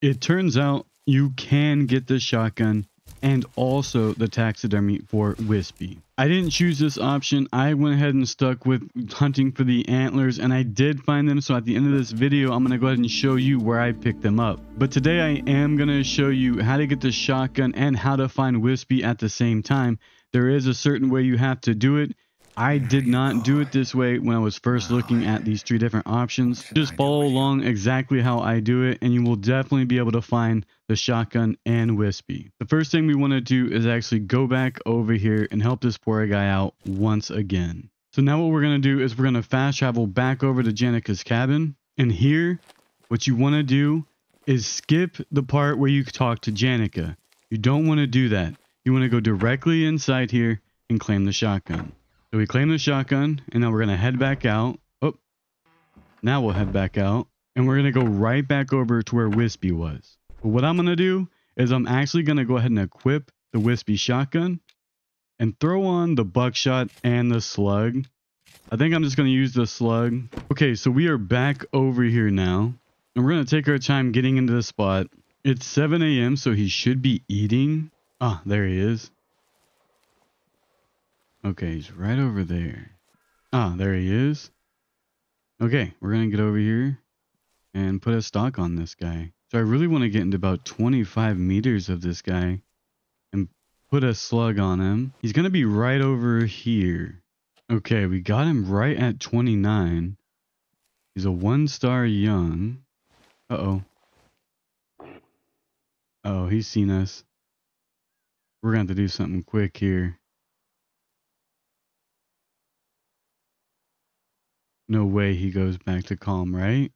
It turns out you can get the shotgun and also the taxidermy for Wispy. I didn't choose this option. I went ahead and stuck with hunting for the antlers and I did find them. So at the end of this video, I'm going to go ahead and show you where I picked them up. But today I am going to show you how to get the shotgun and how to find Wispy at the same time. There is a certain way you have to do it. I did not do it this way when I was first looking at these three different options. Just follow along exactly how I do it and you will definitely be able to find the shotgun and Wispy. The first thing we want to do is actually go back over here and help this poor guy out once again. So now what we're going to do is we're going to fast travel back over to Jenica's cabin. And here, what you want to do is skip the part where you talk to Janica. You don't want to do that. You want to go directly inside here and claim the shotgun. So we claim the shotgun, and now we're going to head back out. Oh, now we'll head back out. And we're going to go right back over to where Wispy was. But what I'm going to do is I'm actually going to go ahead and equip the Wispy shotgun and throw on the buckshot and the slug. I think I'm just going to use the slug. Okay, so we are back over here now. And we're going to take our time getting into the spot. It's 7 a.m., so he should be eating. Ah, there he is. Okay, he's right over there. Ah, there he is. Okay, we're going to get over here and put a stock on this guy. So I really want to get into about 25 meters of this guy and put a slug on him. He's going to be right over here. Okay, we got him right at 29. He's a one-star young. Uh-oh. oh, he's seen us. We're going to have to do something quick here. No way he goes back to calm, right?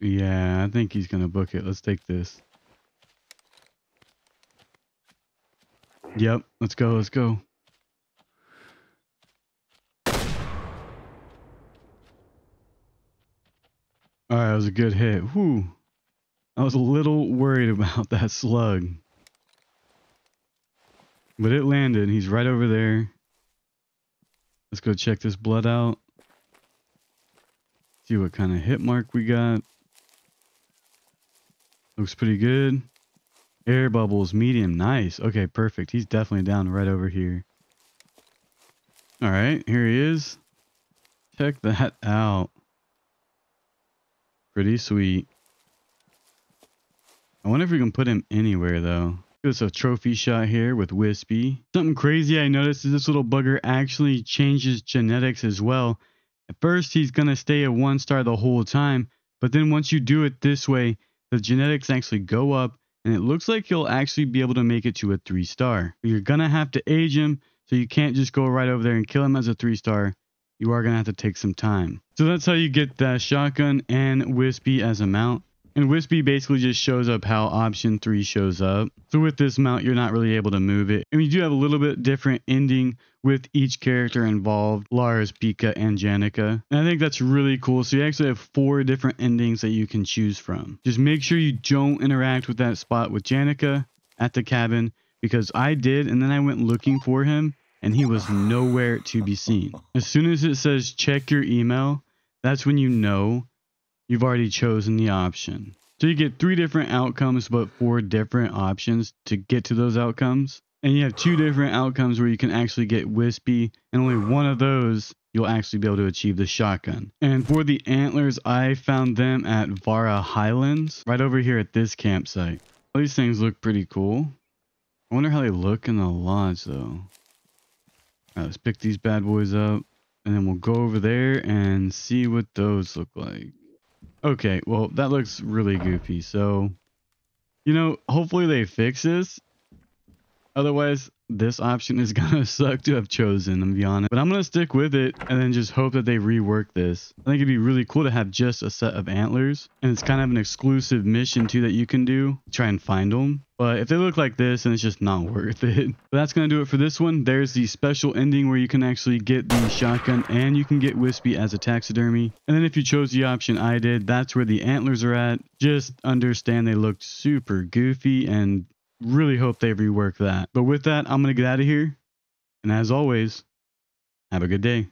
Yeah, I think he's going to book it. Let's take this. Yep, let's go, let's go. Alright, that was a good hit. Whew. I was a little worried about that slug. But it landed. He's right over there. Let's go check this blood out. See what kind of hit mark we got. Looks pretty good. Air bubbles, medium, nice. Okay, perfect. He's definitely down right over here. All right, here he is. Check that out. Pretty sweet. I wonder if we can put him anywhere though. There's a trophy shot here with Wispy. Something crazy I noticed is this little bugger actually changes genetics as well. At first, he's going to stay a one star the whole time, but then once you do it this way, the genetics actually go up and it looks like he'll actually be able to make it to a three star. You're going to have to age him, so you can't just go right over there and kill him as a three star. You are going to have to take some time. So that's how you get the shotgun and Wispy as a mount. And Wispy basically just shows up how option 3 shows up. So with this mount, you're not really able to move it. And we do have a little bit different ending with each character involved, Lars, Pika, and Janica. And I think that's really cool. So you actually have four different endings that you can choose from. Just make sure you don't interact with that spot with Janica at the cabin because I did and then I went looking for him and he was nowhere to be seen. As soon as it says check your email, that's when you know you've already chosen the option. So you get three different outcomes, but four different options to get to those outcomes. And you have two different outcomes where you can actually get Wispy, and only one of those you'll actually be able to achieve the shotgun. And for the antlers, I found them at Vara Highlands, right over here at this campsite. All these things look pretty cool. I wonder how they look in the lodge though. Let's pick these bad boys up, and then we'll go over there and see what those look like. Okay, well, that looks really goofy. So, you know, hopefully they fix this. Otherwise, this option is gonna suck to have chosen, I'm be honest. But I'm gonna stick with it and then just hope that they rework this. I think it'd be really cool to have just a set of antlers. And it's kind of an exclusive mission too that you can do. Try and find them. But if they look like this, then it's just not worth it. But that's to do it for this one. There's the special ending where you can actually get the shotgun and you can get Wispy as a taxidermy. And then if you chose the option I did, that's where the antlers are at. Just understand they looked super goofy and really hope they rework that. But with that, I'm going to get out of here. And as always, have a good day.